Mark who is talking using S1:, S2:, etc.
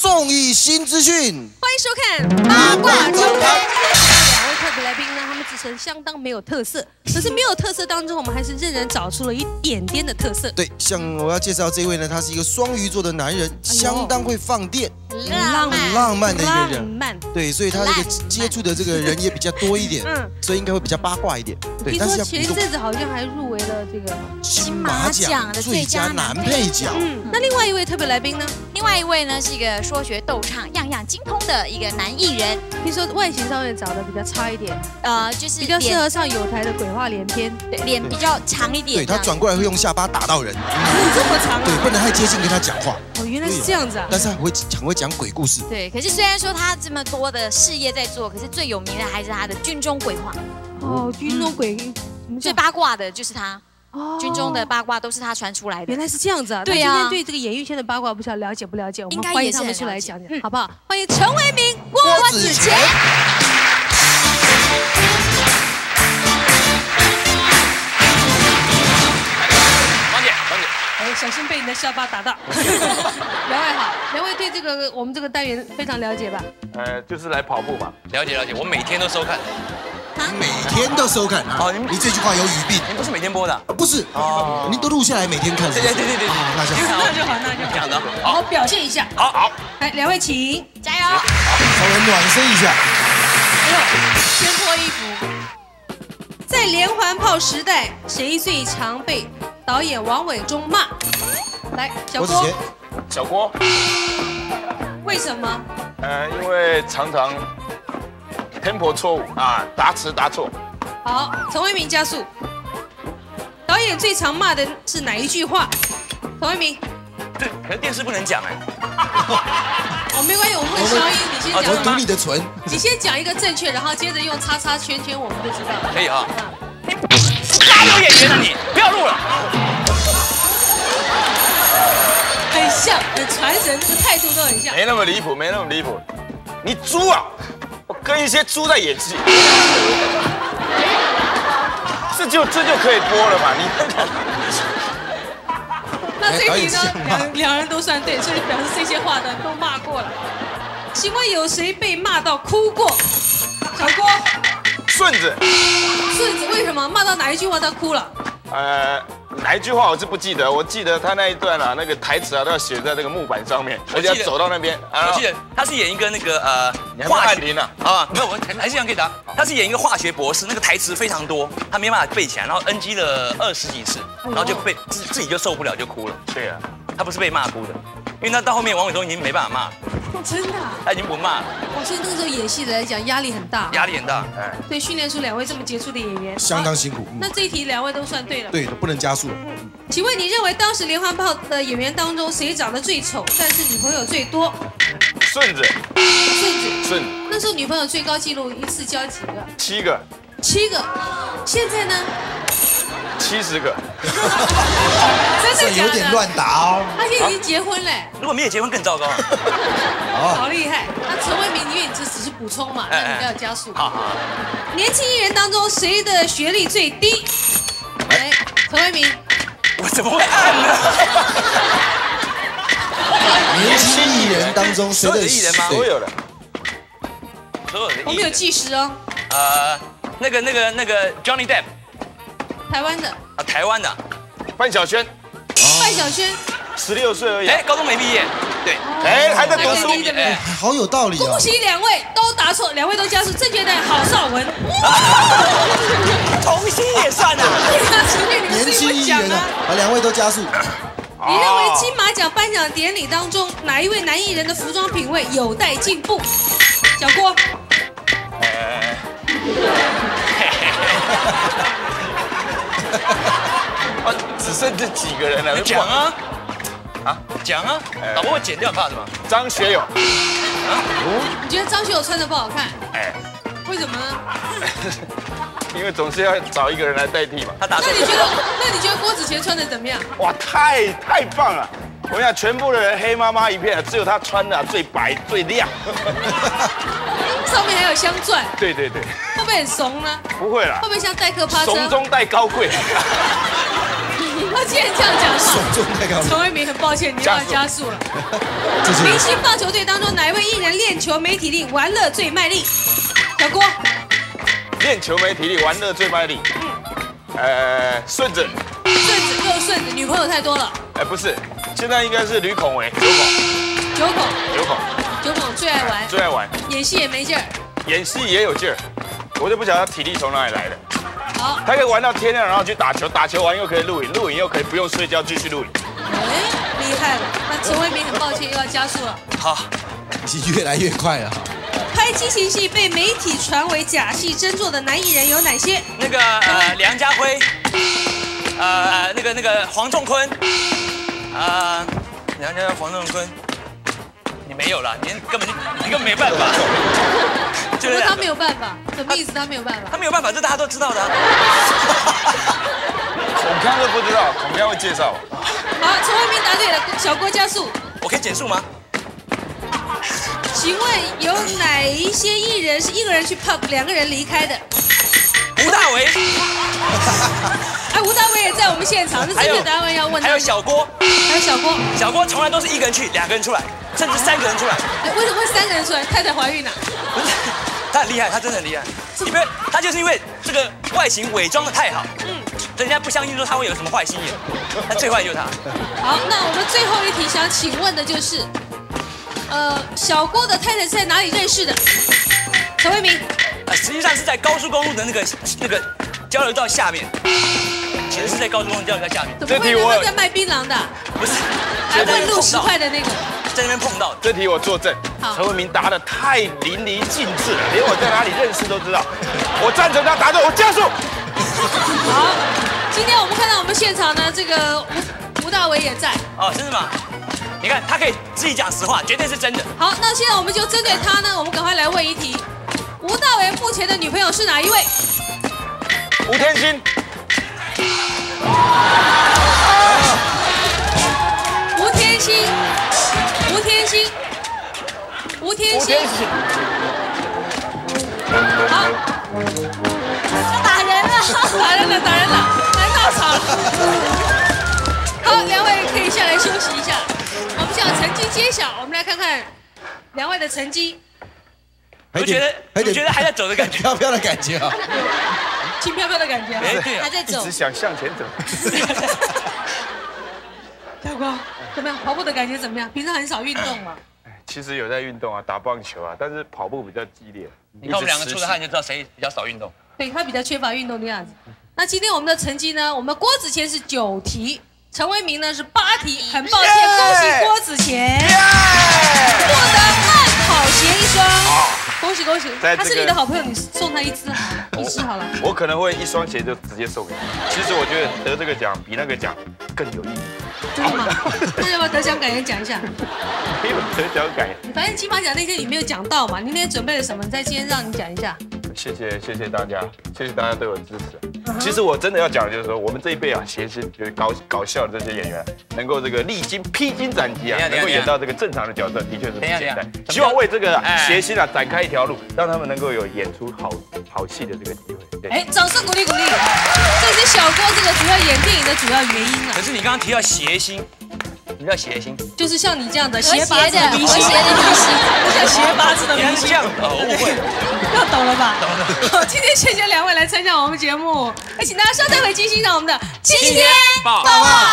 S1: 综艺新资讯，欢
S2: 迎收看八卦周刊。两位特别来宾呢，他们自称相当没有特色，可是没有特色当中，我们还是仍然找出了一点点的特色。
S1: 对，像我要介绍这位呢，他是一个双鱼座的男人，相当会放电。
S2: 浪漫
S1: 浪漫的一个人，
S2: 浪漫。
S1: 对，所以他这个接触的这个人也比较多一点，嗯，所以应该会比较八卦一点。
S2: 对，但是前一阵子好像还入围了这个
S1: 金马奖的最佳男配角。嗯，
S2: 那另外一位特别来宾呢？
S3: 另外一位呢是一个说学逗唱样样精通的一个男艺人，
S2: 听说外形上面长得比较差一点，呃，就是比较适合上有台的鬼话连篇，
S3: 对，脸比较长一点。
S1: 对他转过来会用下巴打到人，
S2: 这么长，
S1: 对，不能太接近跟他讲话。
S2: 哦，原来是这样子啊！
S1: 但是他会很会讲鬼故事。
S3: 对，可是虽然说他这么多的事业在做，可是最有名的还是他的军中鬼话。
S2: 哦，军中鬼，
S3: 最八卦的就是他。哦，军中的八卦都是他传出来的。
S2: 原来是这样子啊！
S3: 对
S2: 呀。今天对这个演艺圈的八卦，不知道了解不了解？我们欢迎他们出来讲讲，好不好？欢迎陈为民、郭子乾。小心被你的下巴打到。两位好，两位对这个我们这个单元非常了解吧？
S4: 呃，就是来跑步嘛。
S5: 了解了解，我每天都收看。
S1: 每天都收看啊！你这句话有语病。
S5: 不是每天播的，
S1: 不是哦，您都录下来每天看。
S5: 对对对对对，
S2: 那就好，那就好，那就好。
S5: 讲的
S2: 好，表现一下。
S5: 好好，
S2: 来，两位请
S3: 加油。
S1: 稍微暖身一下。
S2: 哎呦，先脱衣服。在连环炮时代，谁最常被导演王伟忠骂？来，小郭。
S4: 小郭。
S2: 为什么？
S4: 呃，因为常常。tempo 错误啊，答词答错。
S2: 好，陈为民加速。导演最常骂的是哪一句话？陈为民。
S5: 这可是电视不能讲哎。
S2: 哦，没关系，我们会消音，你先讲。
S1: 我读你的唇。
S2: 你先讲一个正确，然后接着用叉叉圈圈，我们就知道了。
S5: 可以啊。哪有演员啊你？不要录了。
S2: 很像，很传神，这个态度都很像。
S4: 没那么离谱，没那么离谱。你猪啊！我跟一些猪在演戏，这就这就可以播了吧？你
S2: 那这题呢？两两人都算对，所以表示这些话的都骂过了。请问有谁被骂到哭过？小郭，
S4: 顺子，
S2: 顺子为什么骂到哪一句话他哭了？呃。
S4: 哪一句话我是不记得，我记得他那一段啊，那个台词啊都要写在那个木板上面，而且要走到那边。
S5: 我记得他是演一个那个呃化学林啊，啊，没有，我还是想可以答。他是演一个化学博士，那个台词非常多，他没办法背起来，然后 NG 了二十几次，然后就被自自己就受不了就哭了。
S4: 对啊，
S5: 他不是被骂哭的，因为他到后面王伟忠已经没办法骂了。
S2: 真的？
S5: 他已经不骂了。
S2: 哇，所以那个时候演戏的来讲压力很大。
S5: 压力很大，哎。
S2: 对，训练出两位这么杰出的演员，
S1: 相当辛苦。
S2: 那这一题两位都算对了。
S1: 对，不能加速。
S2: 请问你认为当时连环炮的演员当中谁长得最丑，但是女朋友最多？
S4: 顺子。
S2: 顺子。
S4: 顺。
S2: 那时候女朋友最高纪录一次交几个？
S4: 七个。
S2: 七个。现在呢？
S4: 七十个。
S2: 真
S1: 的有点乱答哦。
S2: 他现在已经结婚嘞。
S5: 如果没有结婚更糟糕。
S2: 好厉害。那陈为民，因为你这只是补充嘛，那你要加速。
S5: 好好。
S2: 年轻艺人当中谁的学历最低？哎，陈为民。
S5: 我怎么会按呢？
S1: 年轻艺人当中，
S5: 所有的艺人吗？
S4: 所有的，
S5: 所有的。
S2: 我们有计时哦。
S5: 呃，那个、那个、那个 Johnny Depp，
S2: 台湾的。
S5: 啊，台湾的。
S4: 范晓萱。
S2: 范晓萱。
S4: 十六岁而已。
S5: 哎，高中没毕业。对。
S4: 哎，还在读书。
S1: 哎，好有道理
S2: 恭喜两位都答错，两位都加速正确的郝邵文。
S5: 童星也算啊。
S1: 年轻艺人啊，把两位都加速。
S2: 你认为金马奖颁奖典礼当中哪一位男艺人的服装品味有待进步？小郭。
S4: 啊，只剩这几个人了，
S5: 讲啊，啊，讲啊，老婆会剪掉，怕什么？
S4: 张学友。
S2: 啊？你觉得张学友穿的不好看？哎。为什么呢？
S4: 因为总是要找一个人来代替嘛。
S2: 他打那你觉得？那你觉得郭子乾穿的怎么样？哇，
S4: 太太棒了！我想全部的人黑麻麻一片，只有他穿的最白最亮。
S2: 上面还有镶钻。
S4: 对对对。
S2: 会不会很怂呢？
S4: 不会啦。
S2: 会不会像代客趴车？
S4: 怂中带高贵。
S2: 会我既然这样讲的
S1: 手
S2: 话，
S1: 中太高了，
S2: 陈为民很抱歉，你又要加速了。明星棒球队当中哪一位艺人练球没体力，玩乐最卖力？小郭，
S4: 练球没体力，玩乐最卖力。嗯呃，顺子，
S2: 顺子又顺子，女朋友太多了。
S4: 哎，不是，现在应该是吕孔维，九孔，
S2: 九孔，
S4: 九孔
S2: 九孔最爱玩，
S4: 最爱玩，
S2: 演戏也没劲儿。
S4: 演戏也有劲儿，我就不晓得他体力从哪里来的。
S2: 好，
S4: 他可以玩到天亮，然后去打球，打球完又可以录影，录影又可以不用睡觉继续录影。
S2: 哎，厉害了。那陈为民很抱歉又要加速了。
S5: 好，
S1: 已经越来越快了哈。
S2: 拍激情戏被媒体传为假戏真做的男艺人有哪些？
S5: 那个呃梁家辉，呃那个那个黄仲坤，啊梁家辉黄仲坤，你没有了，你根本就你根本没办法，就是他
S2: 没有办法，什么意思？他没有办法。
S5: 他没有办法，这大家都知道的啊。
S4: 孔康都不知道，孔康会介绍我。
S2: 好，陈慧明答对了，小郭加速。
S5: 我可以减速吗？
S2: 请问有哪一些艺人是一个人去 pub，两个人离开的？
S5: 吴大维，
S2: 哎，吴大伟也在我们现场，这正确答案要问他。
S5: 还有小郭，
S2: 还有小郭，
S5: 小郭从来都是一个人去，两个人出来，甚至三个人出来。
S2: 哎为什么会三个人出来？太太怀孕了。
S5: 不是，他很厉害，他真的很厉害。因为他就是因为这个外形伪装的太好，嗯，人家不相信说他会有什么坏心眼，那最坏就是他。
S2: 好，那我们最后一题想请问的就是，呃，小郭的太太是在哪里认识的？陈慧明，
S5: 呃，实际上是在高速公路的那个那个交流道下面，其实是在高速公路交流道下面，
S2: 怎么会
S4: 这题我？
S2: 在卖槟榔的，
S5: 不是，
S2: 还
S5: 在那
S2: 问六十
S5: 边碰到，
S2: 块的那个。
S5: 在那边碰到。
S4: 这题我作证
S2: 好，
S4: 陈文明答的太淋漓尽致了，连我在哪里认识都知道。我赞成他答对，我加速。
S2: 好，今天我们看到我们现场呢，这个吴吴大伟也在。
S5: 哦，真的吗？你看他可以自己讲实话，绝对是真的。
S2: 好，那现在我们就针对他呢，我们赶快来问一题：吴大伟目前的女朋友是哪一位？
S4: 吴天心，
S2: 吴天心，吴天心，吴天心好，打人了，打人了，打人了，来闹场了。好，两位可以下来休息一下。我们现在成绩揭晓，我们来看看两位的成绩，
S5: 我觉得我觉得还在走的感觉。
S1: 飘飘的感觉啊。
S2: 轻飘飘的感觉还，在走
S4: 一直。想向前走。
S2: 小光，怎么样？跑步的感觉怎么样？平常很少运动嘛。
S4: 其实有在运动啊，打棒球啊，但是跑步比较激烈。
S5: 你看我们两个出的汗，就知道谁比较少运动。
S2: 对他比较缺乏运动的样子。那今天我们的成绩呢？我们郭子乾是九题，陈为民呢是八题。很抱歉，恭喜郭子乾获得慢跑鞋一双，恭喜恭喜！他是你的好朋友，你送他一只 一只好了。
S4: 我可能会一双鞋就直接送给他。其实我觉得得这个奖比那个奖更有意义，
S2: 真的吗？那要不要得奖感言讲一下？
S4: 没有得奖感言。
S2: 反正金马奖那天你没有讲到嘛，你那天准备了什么？你在今天让你讲一下。
S4: 谢谢谢谢大家，谢谢大家对我的支持。其实我真的要讲的就是说，我们这一辈啊，其实就是搞搞笑的这些演员，能够这个历经披荆斩棘啊能够演到这个正常的角色，的确是不简单。希望为这个
S5: 哎
S4: 谐星啊展开一条路，让他们能够有演出好好戏的这个机会。对
S2: 哎，掌声鼓励鼓励。这是小郭这个主要演电影的主要原因啊
S5: 可，是你刚刚提到谐星，什么叫谐星？
S2: 就是像你这样的
S3: 谐
S2: 斜八字的明星，
S3: 和谐的明星
S2: 像斜八字的明星
S5: 原来这样的，误会，
S2: 要懂了吧？今天谢谢两位来参加我们节目，还请大家稍待会去欣赏我们的今天到啦。